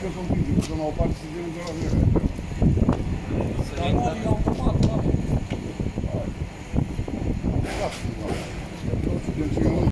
că sunt pici, că nu au parte să vină de la mine. Dar nu, e automat, da. Da, da.